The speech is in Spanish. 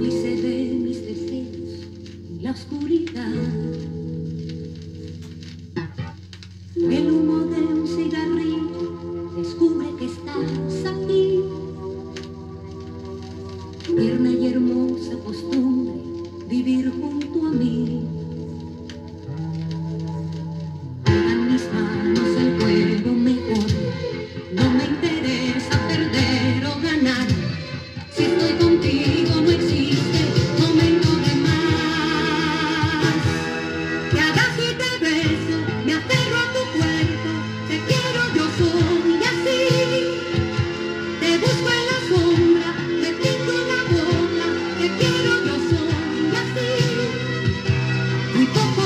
y cerré mis deseos en la oscuridad. El humo de un cigarrillo descubre que estás aquí. Tierna y hermosa costumbre vivir junto a mí. Thank you.